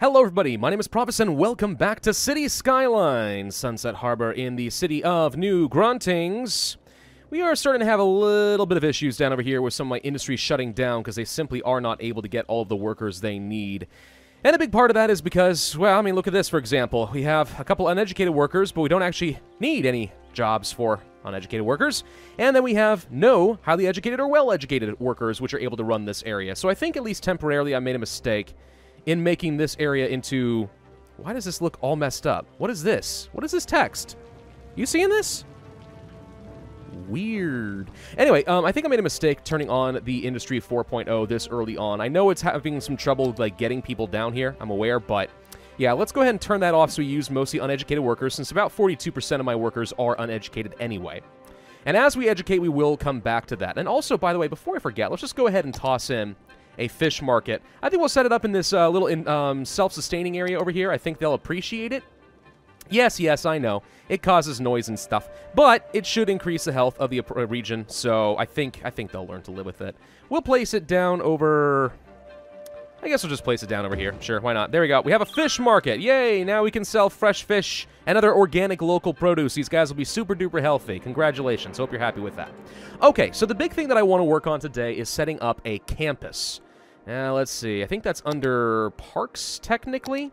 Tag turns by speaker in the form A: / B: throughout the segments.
A: Hello, everybody. My name is Pravus, and welcome back to Cities Skylines, Sunset Harbor in the city of New Gruntings. We are starting to have a little bit of issues down over here with some of my industry shutting down because they simply are not able to get all of the workers they need. And a big part of that is because, well, I mean, look at this, for example. We have a couple uneducated workers, but we don't actually need any jobs for uneducated workers. And then we have no highly educated or well-educated workers which are able to run this area. So I think at least temporarily I made a mistake in making this area into... Why does this look all messed up? What is this? What is this text? You seeing this? Weird. Anyway, um, I think I made a mistake turning on the Industry 4.0 this early on. I know it's having some trouble like getting people down here. I'm aware, but yeah, let's go ahead and turn that off so we use mostly uneducated workers, since about 42% of my workers are uneducated anyway. And as we educate, we will come back to that. And also, by the way, before I forget, let's just go ahead and toss in a fish market. I think we'll set it up in this uh, little um, self-sustaining area over here. I think they'll appreciate it. Yes, yes, I know. It causes noise and stuff, but it should increase the health of the region, so I think I think they'll learn to live with it. We'll place it down over... I guess we'll just place it down over here. Sure, why not? There we go. We have a fish market. Yay! Now we can sell fresh fish and other organic local produce. These guys will be super duper healthy. Congratulations. Hope you're happy with that. Okay, so the big thing that I want to work on today is setting up a campus. Now, let's see. I think that's under parks, technically.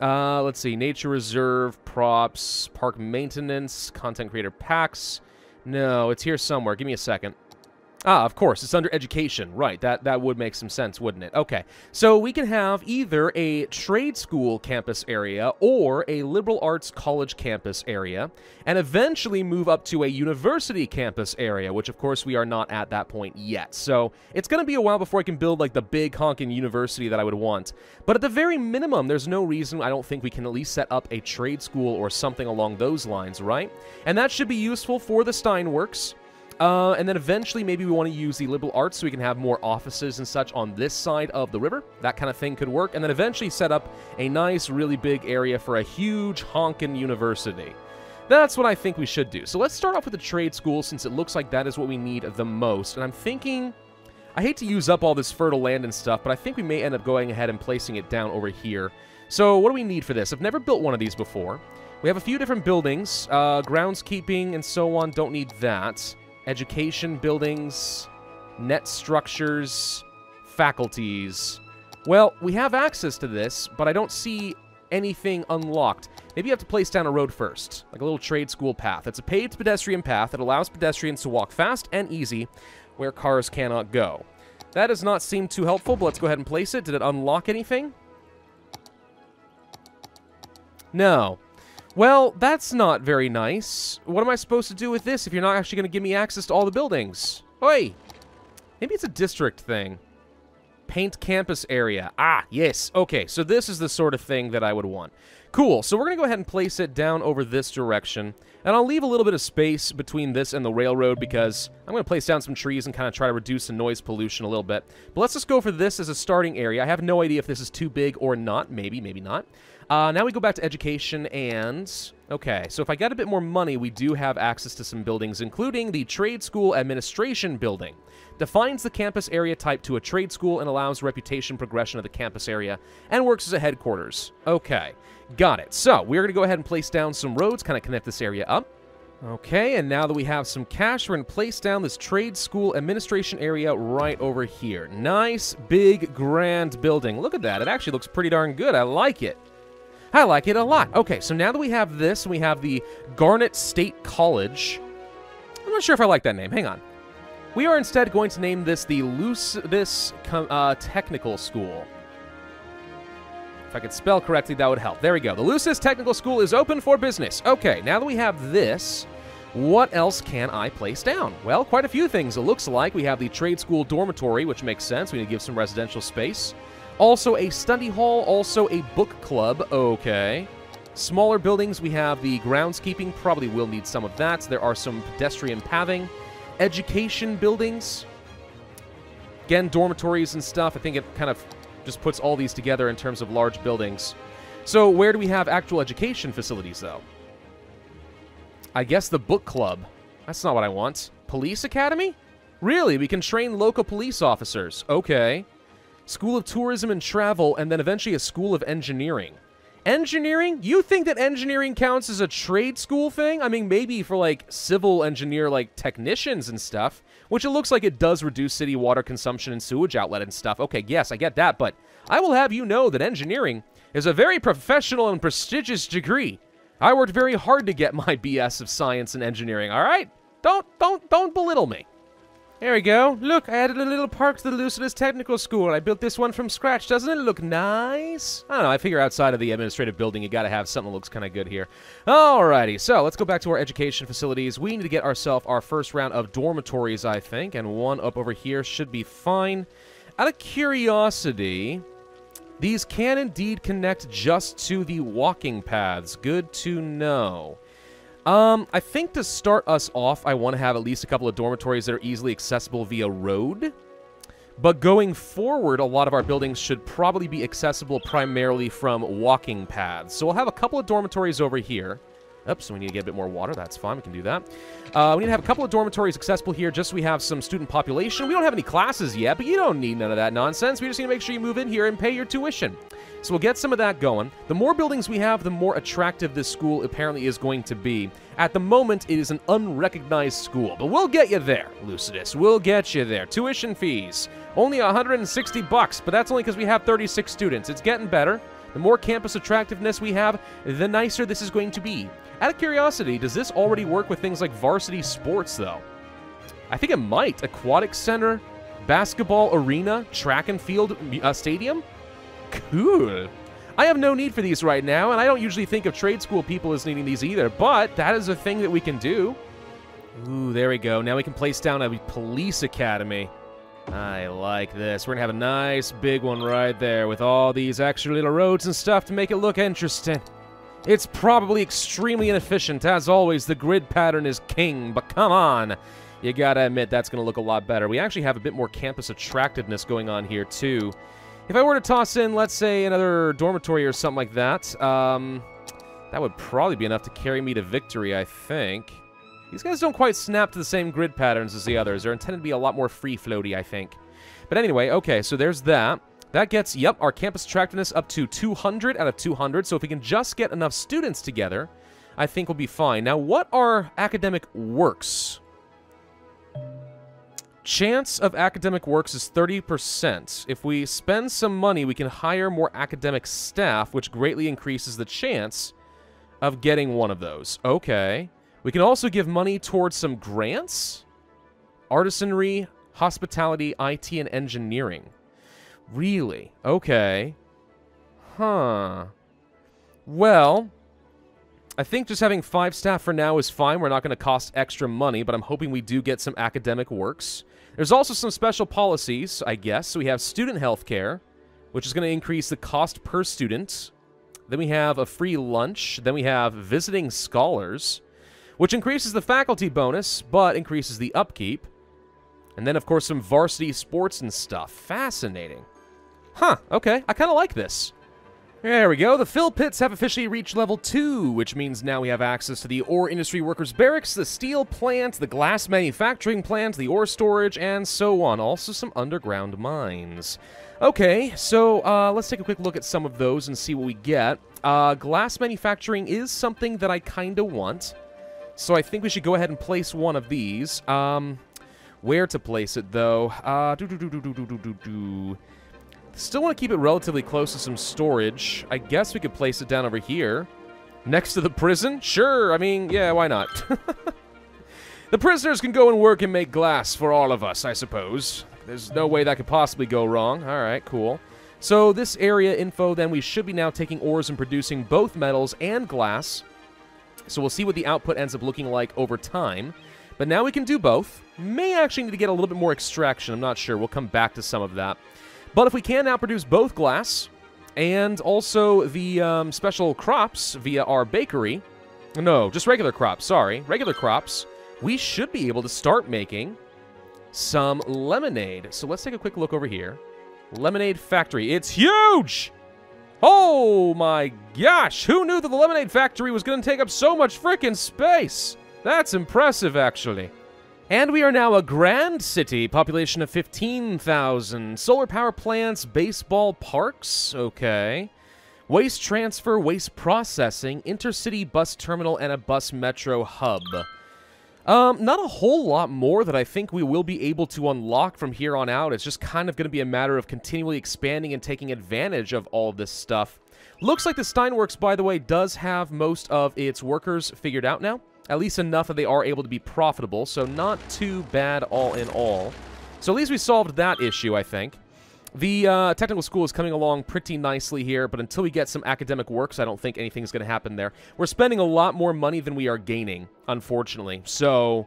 A: Uh, let's see. Nature Reserve, props, park maintenance, content creator packs. No, it's here somewhere. Give me a second. Ah, of course, it's under education. Right, that, that would make some sense, wouldn't it? Okay, so we can have either a trade school campus area or a liberal arts college campus area, and eventually move up to a university campus area, which of course we are not at that point yet. So it's going to be a while before I can build like the big honking university that I would want. But at the very minimum, there's no reason I don't think we can at least set up a trade school or something along those lines, right? And that should be useful for the Steinworks. Uh, and then eventually maybe we want to use the liberal arts so we can have more offices and such on this side of the river. That kind of thing could work. And then eventually set up a nice, really big area for a huge honkin' university. That's what I think we should do. So let's start off with the trade school since it looks like that is what we need the most. And I'm thinking... I hate to use up all this fertile land and stuff, but I think we may end up going ahead and placing it down over here. So what do we need for this? I've never built one of these before. We have a few different buildings. Uh, groundskeeping and so on. Don't need that education buildings, net structures, faculties. Well, we have access to this, but I don't see anything unlocked. Maybe you have to place down a road first, like a little trade school path. It's a paved pedestrian path that allows pedestrians to walk fast and easy where cars cannot go. That does not seem too helpful, but let's go ahead and place it. Did it unlock anything? No. Well, that's not very nice. What am I supposed to do with this if you're not actually going to give me access to all the buildings? Oi! Maybe it's a district thing. Paint campus area. Ah, yes. Okay, so this is the sort of thing that I would want. Cool, so we're going to go ahead and place it down over this direction. And I'll leave a little bit of space between this and the railroad because I'm going to place down some trees and kind of try to reduce the noise pollution a little bit. But let's just go for this as a starting area. I have no idea if this is too big or not. Maybe, maybe not. Uh, now we go back to education and... Okay, so if I got a bit more money, we do have access to some buildings, including the Trade School Administration Building. Defines the campus area type to a trade school and allows reputation progression of the campus area, and works as a headquarters. Okay, got it. So, we're going to go ahead and place down some roads, kind of connect this area up. Okay, and now that we have some cash, we're going to place down this trade school administration area right over here. Nice, big, grand building. Look at that. It actually looks pretty darn good. I like it. I like it a lot. Okay, so now that we have this, we have the Garnet State College. I'm not sure if I like that name. Hang on. We are instead going to name this the Lucis uh, Technical School. If I could spell correctly, that would help. There we go. The Lucis Technical School is open for business. Okay, now that we have this, what else can I place down? Well, quite a few things. It looks like we have the Trade School Dormitory, which makes sense. We need to give some residential space. Also a study hall, also a book club. Okay. Smaller buildings, we have the groundskeeping. Probably will need some of that. There are some pedestrian pathing. Education buildings. Again, dormitories and stuff. I think it kind of just puts all these together in terms of large buildings. So where do we have actual education facilities, though? I guess the book club. That's not what I want. Police academy? Really? We can train local police officers. Okay. School of Tourism and Travel, and then eventually a School of Engineering. Engineering? You think that engineering counts as a trade school thing? I mean, maybe for like civil engineer, like technicians and stuff, which it looks like it does reduce city water consumption and sewage outlet and stuff. Okay, yes, I get that, but I will have you know that engineering is a very professional and prestigious degree. I worked very hard to get my BS of science and engineering, all right? Don't, don't, don't belittle me. There we go. Look, I added a little park to the Lucidus Technical School. I built this one from scratch. Doesn't it look nice? I don't know. I figure outside of the administrative building, you gotta have something that looks kind of good here. Alrighty, so let's go back to our education facilities. We need to get ourselves our first round of dormitories, I think, and one up over here should be fine. Out of curiosity, these can indeed connect just to the walking paths. Good to know. Um, I think to start us off, I want to have at least a couple of dormitories that are easily accessible via road. But going forward, a lot of our buildings should probably be accessible primarily from walking paths. So we'll have a couple of dormitories over here. Oops, we need to get a bit more water. That's fine. We can do that. Uh, we need to have a couple of dormitories accessible here just so we have some student population. We don't have any classes yet, but you don't need none of that nonsense. We just need to make sure you move in here and pay your tuition. So we'll get some of that going. The more buildings we have, the more attractive this school apparently is going to be. At the moment, it is an unrecognized school, but we'll get you there, Lucidus. We'll get you there. Tuition fees, only 160 bucks, but that's only because we have 36 students. It's getting better. The more campus attractiveness we have, the nicer this is going to be. Out of curiosity, does this already work with things like varsity sports, though? I think it might. Aquatic center, basketball arena, track and field uh, stadium? Cool. I have no need for these right now, and I don't usually think of trade school people as needing these either, but that is a thing that we can do. Ooh, there we go. Now we can place down a police academy. I like this. We're to have a nice big one right there with all these extra little roads and stuff to make it look interesting. It's probably extremely inefficient. As always, the grid pattern is king, but come on. You gotta admit, that's gonna look a lot better. We actually have a bit more campus attractiveness going on here, too. If I were to toss in, let's say, another dormitory or something like that, um, that would probably be enough to carry me to victory, I think. These guys don't quite snap to the same grid patterns as the others. They're intended to be a lot more free-floaty, I think. But anyway, okay, so there's that. That gets, yep, our campus attractiveness up to 200 out of 200. So if we can just get enough students together, I think we'll be fine. Now, what are academic works? Chance of academic works is 30%. If we spend some money, we can hire more academic staff, which greatly increases the chance of getting one of those. Okay. We can also give money towards some grants. Artisanry, hospitality, IT, and engineering. Really? Okay. Huh. Well, I think just having five staff for now is fine. We're not going to cost extra money, but I'm hoping we do get some academic works. There's also some special policies, I guess. So we have student health care, which is going to increase the cost per student. Then we have a free lunch. Then we have visiting scholars, which increases the faculty bonus, but increases the upkeep. And then, of course, some varsity sports and stuff. Fascinating. Huh, okay. I kind of like this. There we go. The fill pits have officially reached level 2, which means now we have access to the ore industry workers barracks, the steel plant, the glass manufacturing plant, the ore storage, and so on. Also some underground mines. Okay, so uh, let's take a quick look at some of those and see what we get. Uh, glass manufacturing is something that I kind of want, so I think we should go ahead and place one of these. Um, where to place it, though? Uh, do do do do do do do do. Still want to keep it relatively close to some storage. I guess we could place it down over here. Next to the prison? Sure, I mean, yeah, why not? the prisoners can go and work and make glass for all of us, I suppose. There's no way that could possibly go wrong. Alright, cool. So this area info, then, we should be now taking ores and producing both metals and glass. So we'll see what the output ends up looking like over time. But now we can do both. May actually need to get a little bit more extraction. I'm not sure. We'll come back to some of that. But if we can now produce both glass and also the um, special crops via our bakery, no, just regular crops, sorry, regular crops, we should be able to start making some lemonade. So let's take a quick look over here. Lemonade factory. It's huge! Oh my gosh! Who knew that the lemonade factory was going to take up so much freaking space? That's impressive, actually. And we are now a grand city, population of 15,000. Solar power plants, baseball parks, okay. Waste transfer, waste processing, intercity bus terminal, and a bus metro hub. Um, not a whole lot more that I think we will be able to unlock from here on out. It's just kind of going to be a matter of continually expanding and taking advantage of all of this stuff. Looks like the Steinworks, by the way, does have most of its workers figured out now. At least enough that they are able to be profitable, so not too bad all in all. So at least we solved that issue, I think. The uh, technical school is coming along pretty nicely here, but until we get some academic works, I don't think anything's going to happen there. We're spending a lot more money than we are gaining, unfortunately. So,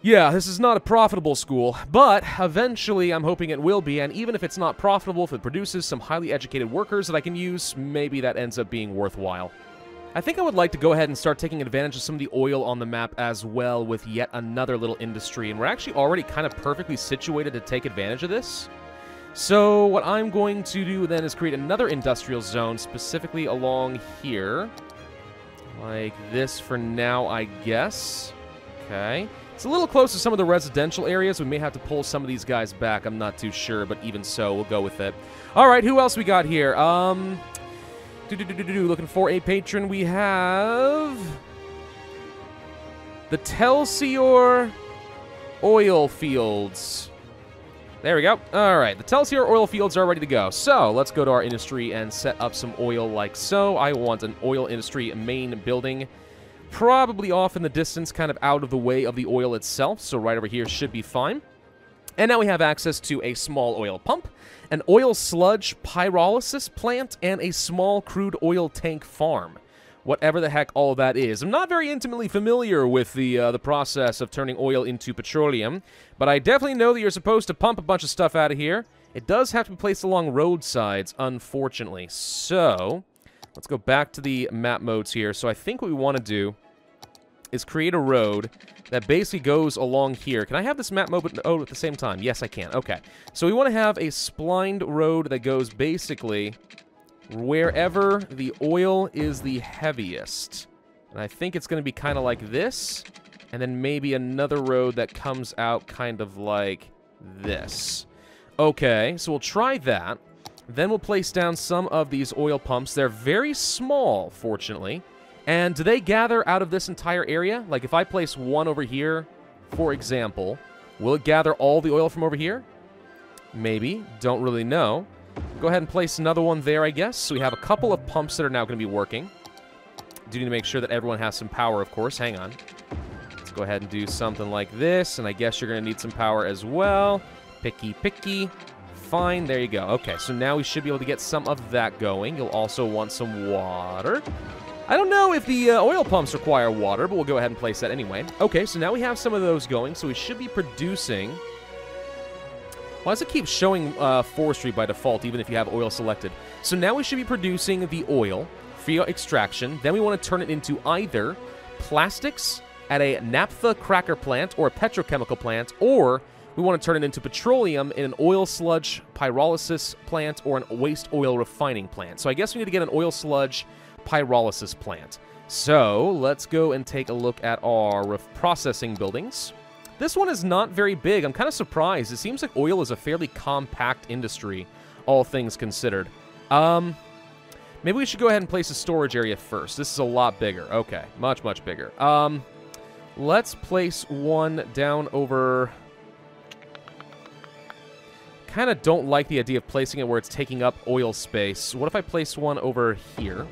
A: yeah, this is not a profitable school, but eventually I'm hoping it will be, and even if it's not profitable, if it produces some highly educated workers that I can use, maybe that ends up being worthwhile. I think I would like to go ahead and start taking advantage of some of the oil on the map as well with yet another little industry, and we're actually already kind of perfectly situated to take advantage of this. So what I'm going to do then is create another industrial zone specifically along here. Like this for now, I guess. Okay. It's a little close to some of the residential areas. We may have to pull some of these guys back. I'm not too sure, but even so, we'll go with it. All right, who else we got here? Um, looking for a patron. We have the Telsior oil fields. There we go. All right, the Telsior oil fields are ready to go. So let's go to our industry and set up some oil like so. I want an oil industry main building, probably off in the distance, kind of out of the way of the oil itself. So right over here should be fine. And now we have access to a small oil pump an oil sludge pyrolysis plant, and a small crude oil tank farm. Whatever the heck all that is. I'm not very intimately familiar with the uh, the process of turning oil into petroleum, but I definitely know that you're supposed to pump a bunch of stuff out of here. It does have to be placed along roadsides, unfortunately. So, let's go back to the map modes here. So I think what we want to do is create a road that basically goes along here. Can I have this map mode oh, at the same time? Yes, I can. Okay. So we want to have a splined road that goes basically wherever the oil is the heaviest. And I think it's going to be kind of like this. And then maybe another road that comes out kind of like this. Okay, so we'll try that. Then we'll place down some of these oil pumps. They're very small, fortunately. And do they gather out of this entire area? Like if I place one over here, for example, will it gather all the oil from over here? Maybe. Don't really know. Go ahead and place another one there, I guess. So we have a couple of pumps that are now going to be working. Do need to make sure that everyone has some power, of course. Hang on. Let's go ahead and do something like this. And I guess you're going to need some power as well. Picky, picky. Fine, there you go. Okay, so now we should be able to get some of that going. You'll also want some water. I don't know if the uh, oil pumps require water, but we'll go ahead and place that anyway. Okay, so now we have some of those going, so we should be producing... Why does it keep showing uh, forestry by default, even if you have oil selected? So now we should be producing the oil via extraction. Then we want to turn it into either plastics at a naphtha cracker plant or a petrochemical plant, or we want to turn it into petroleum in an oil sludge pyrolysis plant or an waste oil refining plant. So I guess we need to get an oil sludge pyrolysis plant. So let's go and take a look at our processing buildings. This one is not very big. I'm kind of surprised. It seems like oil is a fairly compact industry, all things considered. Um, maybe we should go ahead and place a storage area first. This is a lot bigger. Okay, much, much bigger. Um, let's place one down over... Kind of don't like the idea of placing it where it's taking up oil space. What if I place one over here?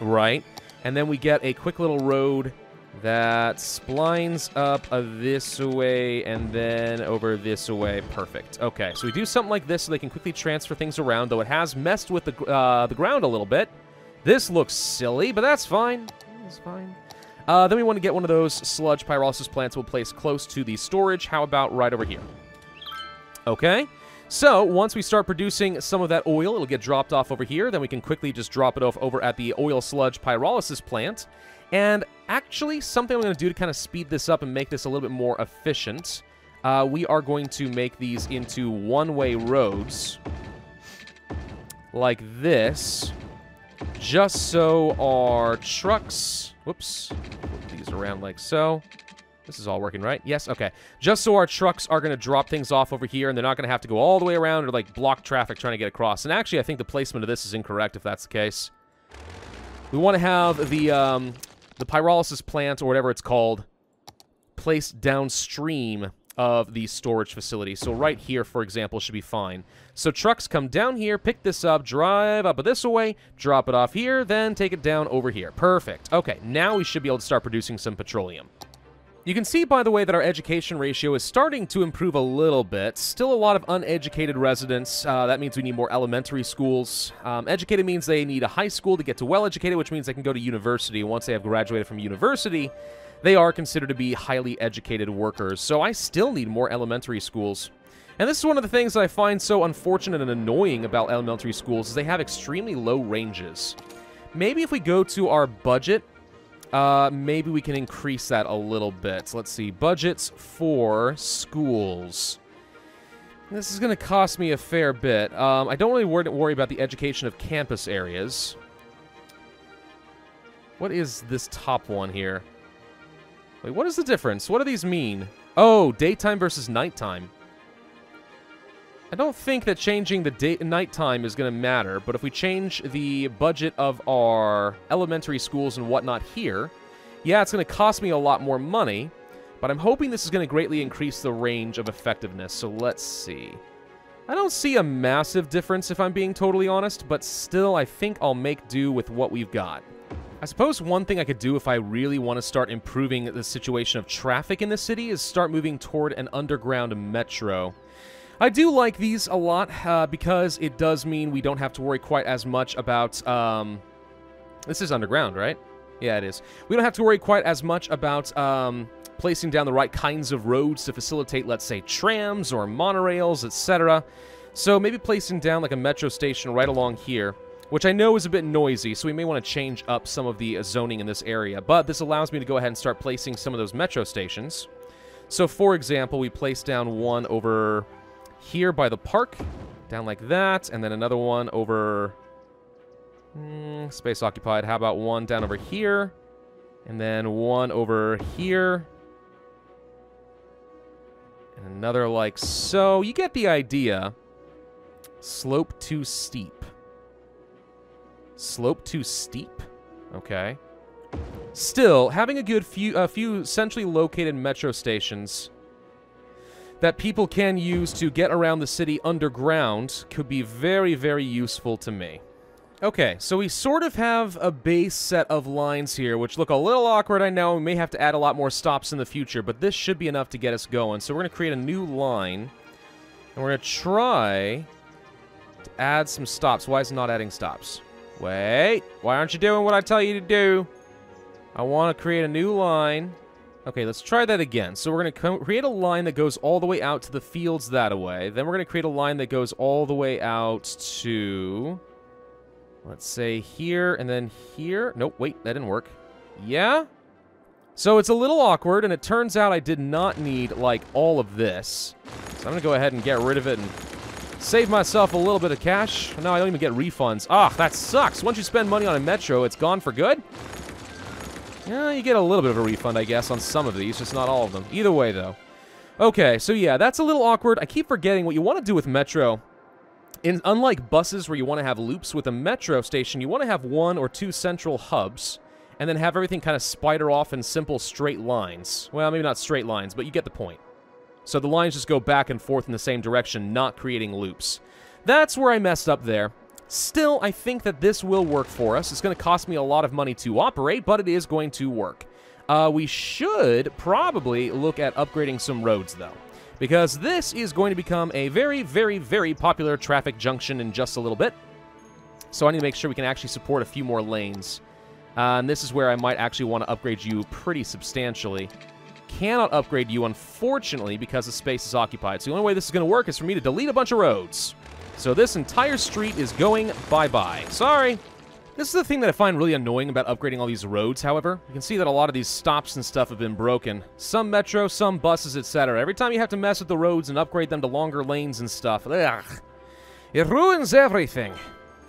A: Right. And then we get a quick little road that splines up this way and then over this way. Perfect. Okay, so we do something like this so they can quickly transfer things around, though it has messed with the, uh, the ground a little bit. This looks silly, but that's fine. That's fine. Uh, then we want to get one of those sludge pyrolysis plants we'll place close to the storage. How about right over here? Okay. So, once we start producing some of that oil, it'll get dropped off over here. Then we can quickly just drop it off over at the oil sludge pyrolysis plant. And actually, something I'm going to do to kind of speed this up and make this a little bit more efficient, uh, we are going to make these into one-way roads like this, just so our trucks... Whoops. Flip these around like so. This is all working, right? Yes? Okay. Just so our trucks are going to drop things off over here, and they're not going to have to go all the way around or, like, block traffic trying to get across. And actually, I think the placement of this is incorrect if that's the case. We want to have the, um, the pyrolysis plant, or whatever it's called, placed downstream of the storage facility. So right here, for example, should be fine. So trucks come down here, pick this up, drive up this way, drop it off here, then take it down over here. Perfect. Okay, now we should be able to start producing some petroleum. You can see, by the way, that our education ratio is starting to improve a little bit. Still a lot of uneducated residents. Uh, that means we need more elementary schools. Um, educated means they need a high school to get to well-educated, which means they can go to university. Once they have graduated from university, they are considered to be highly educated workers. So I still need more elementary schools. And this is one of the things that I find so unfortunate and annoying about elementary schools is they have extremely low ranges. Maybe if we go to our budget, uh, maybe we can increase that a little bit. Let's see. Budgets for schools. This is going to cost me a fair bit. Um, I don't really worry about the education of campus areas. What is this top one here? Wait, what is the difference? What do these mean? Oh, daytime versus nighttime. I don't think that changing the day nighttime is going to matter, but if we change the budget of our elementary schools and whatnot here, yeah, it's going to cost me a lot more money, but I'm hoping this is going to greatly increase the range of effectiveness, so let's see. I don't see a massive difference if I'm being totally honest, but still I think I'll make do with what we've got. I suppose one thing I could do if I really want to start improving the situation of traffic in the city is start moving toward an underground metro. I do like these a lot uh, because it does mean we don't have to worry quite as much about... Um, this is underground, right? Yeah, it is. We don't have to worry quite as much about um, placing down the right kinds of roads to facilitate, let's say, trams or monorails, etc. So maybe placing down like a metro station right along here which I know is a bit noisy, so we may want to change up some of the zoning in this area. But this allows me to go ahead and start placing some of those metro stations. So, for example, we place down one over here by the park, down like that, and then another one over... Hmm, space occupied. How about one down over here? And then one over here. And another like so. You get the idea. Slope too steep. Slope too steep. Okay. Still, having a good few, a few centrally located metro stations that people can use to get around the city underground could be very, very useful to me. Okay, so we sort of have a base set of lines here, which look a little awkward, I know. We may have to add a lot more stops in the future, but this should be enough to get us going. So we're going to create a new line, and we're going to try to add some stops. Why is it not adding stops? Wait, why aren't you doing what I tell you to do? I want to create a new line. Okay, let's try that again. So we're going to create a line that goes all the way out to the fields that way. Then we're going to create a line that goes all the way out to... Let's say here, and then here. Nope, wait, that didn't work. Yeah? So it's a little awkward, and it turns out I did not need, like, all of this. So I'm going to go ahead and get rid of it and Save myself a little bit of cash. No, I don't even get refunds. Ah, that sucks. Once you spend money on a Metro, it's gone for good? You get a little bit of a refund, I guess, on some of these, just not all of them. Either way, though. Okay, so yeah, that's a little awkward. I keep forgetting what you want to do with Metro. In, unlike buses where you want to have loops with a Metro station, you want to have one or two central hubs and then have everything kind of spider off in simple straight lines. Well, maybe not straight lines, but you get the point. So the lines just go back and forth in the same direction, not creating loops. That's where I messed up there. Still, I think that this will work for us. It's going to cost me a lot of money to operate, but it is going to work. Uh, we should probably look at upgrading some roads, though. Because this is going to become a very, very, very popular traffic junction in just a little bit. So I need to make sure we can actually support a few more lanes. Uh, and this is where I might actually want to upgrade you pretty substantially cannot upgrade you, unfortunately, because the space is occupied. So the only way this is going to work is for me to delete a bunch of roads. So this entire street is going bye-bye. Sorry. This is the thing that I find really annoying about upgrading all these roads, however. You can see that a lot of these stops and stuff have been broken. Some metro, some buses, etc. Every time you have to mess with the roads and upgrade them to longer lanes and stuff, ugh, it ruins everything.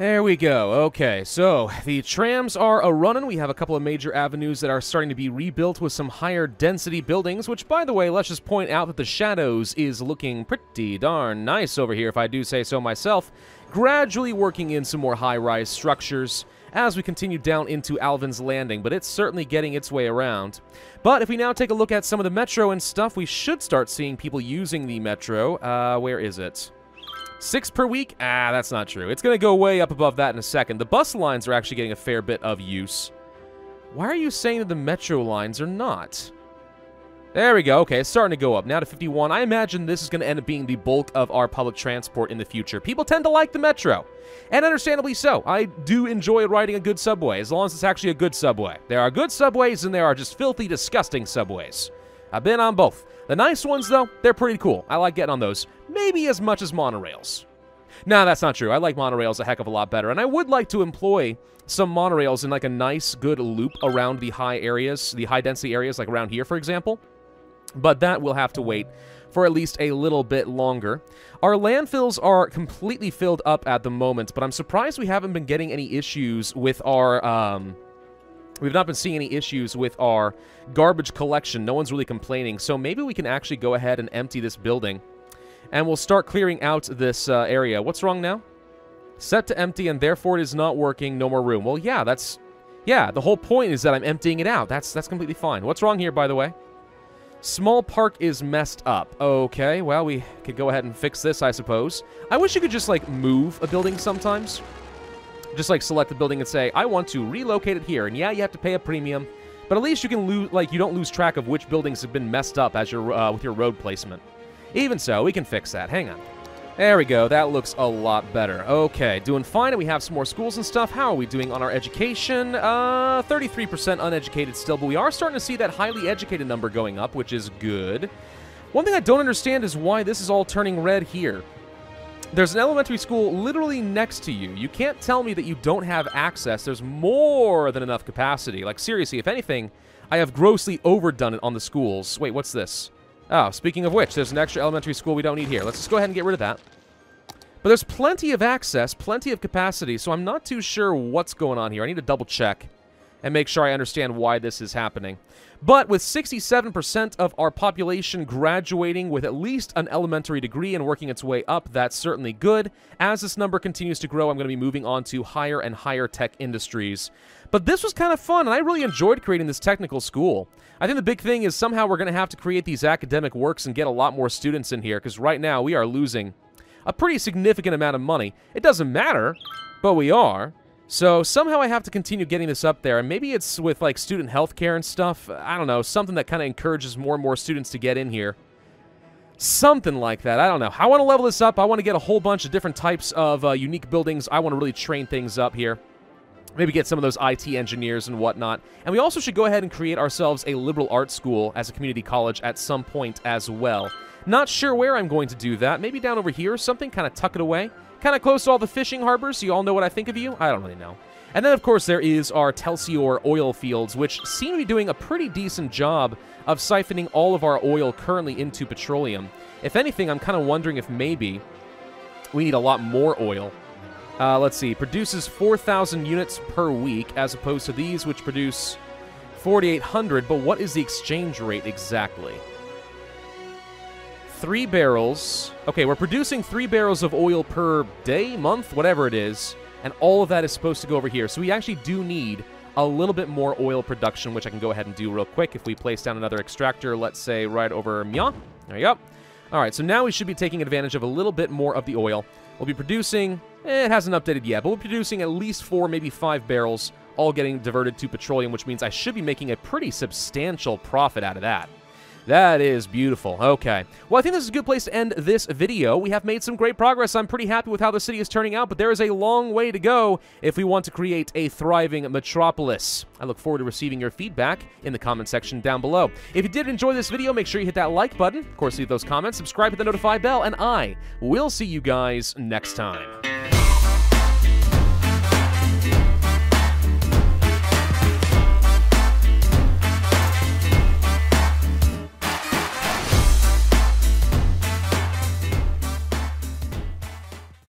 A: There we go. Okay, so the trams are a running. We have a couple of major avenues that are starting to be rebuilt with some higher density buildings, which, by the way, let's just point out that the Shadows is looking pretty darn nice over here, if I do say so myself. Gradually working in some more high-rise structures as we continue down into Alvin's Landing, but it's certainly getting its way around. But if we now take a look at some of the Metro and stuff, we should start seeing people using the Metro. Uh, where is it? Six per week? Ah, that's not true. It's going to go way up above that in a second. The bus lines are actually getting a fair bit of use. Why are you saying that the metro lines are not? There we go. Okay, it's starting to go up. Now to 51. I imagine this is going to end up being the bulk of our public transport in the future. People tend to like the metro. And understandably so. I do enjoy riding a good subway, as long as it's actually a good subway. There are good subways, and there are just filthy, disgusting subways. I've been on both. The nice ones, though, they're pretty cool. I like getting on those. Maybe as much as monorails. No, that's not true. I like monorails a heck of a lot better. And I would like to employ some monorails in like a nice, good loop around the high areas, the high density areas, like around here, for example. But that will have to wait for at least a little bit longer. Our landfills are completely filled up at the moment, but I'm surprised we haven't been getting any issues with our, um, We've not been seeing any issues with our garbage collection. No one's really complaining. So maybe we can actually go ahead and empty this building. And we'll start clearing out this uh, area. What's wrong now? Set to empty and therefore it is not working. No more room. Well, yeah, that's... Yeah, the whole point is that I'm emptying it out. That's, that's completely fine. What's wrong here, by the way? Small park is messed up. Okay, well, we could go ahead and fix this, I suppose. I wish you could just, like, move a building sometimes. Just like select the building and say, I want to relocate it here. And yeah, you have to pay a premium, but at least you can lose, like, you don't lose track of which buildings have been messed up as your uh, with your road placement. Even so, we can fix that. Hang on. There we go. That looks a lot better. Okay, doing fine. We have some more schools and stuff. How are we doing on our education? Uh, 33% uneducated still, but we are starting to see that highly educated number going up, which is good. One thing I don't understand is why this is all turning red here. There's an elementary school literally next to you. You can't tell me that you don't have access. There's more than enough capacity. Like, seriously, if anything, I have grossly overdone it on the schools. Wait, what's this? Oh, speaking of which, there's an extra elementary school we don't need here. Let's just go ahead and get rid of that. But there's plenty of access, plenty of capacity, so I'm not too sure what's going on here. I need to double check and make sure I understand why this is happening. But with 67% of our population graduating with at least an elementary degree and working its way up, that's certainly good. As this number continues to grow, I'm going to be moving on to higher and higher tech industries. But this was kind of fun, and I really enjoyed creating this technical school. I think the big thing is somehow we're going to have to create these academic works and get a lot more students in here, because right now we are losing a pretty significant amount of money. It doesn't matter, but we are. So somehow I have to continue getting this up there, and maybe it's with like student health care and stuff. I don't know, something that kind of encourages more and more students to get in here. Something like that. I don't know. I want to level this up. I want to get a whole bunch of different types of uh, unique buildings. I want to really train things up here. Maybe get some of those IT engineers and whatnot. And we also should go ahead and create ourselves a liberal arts school as a community college at some point as well. Not sure where I'm going to do that. Maybe down over here or something, kind of tuck it away. Kind of close to all the fishing harbors, so you all know what I think of you? I don't really know. And then, of course, there is our Telsior oil fields, which seem to be doing a pretty decent job of siphoning all of our oil currently into petroleum. If anything, I'm kind of wondering if maybe we need a lot more oil. Uh, let's see, produces 4,000 units per week, as opposed to these, which produce 4,800, but what is the exchange rate exactly? Three barrels. Okay, we're producing three barrels of oil per day, month, whatever it is, and all of that is supposed to go over here. So we actually do need a little bit more oil production, which I can go ahead and do real quick. If we place down another extractor, let's say right over Mya. There you go. All right, so now we should be taking advantage of a little bit more of the oil. We'll be producing, eh, it hasn't updated yet, but we're producing at least four, maybe five barrels, all getting diverted to petroleum, which means I should be making a pretty substantial profit out of that. That is beautiful. Okay. Well, I think this is a good place to end this video. We have made some great progress. I'm pretty happy with how the city is turning out, but there is a long way to go if we want to create a thriving metropolis. I look forward to receiving your feedback in the comment section down below. If you did enjoy this video, make sure you hit that like button. Of course, leave those comments, subscribe, hit the notify bell, and I will see you guys next time.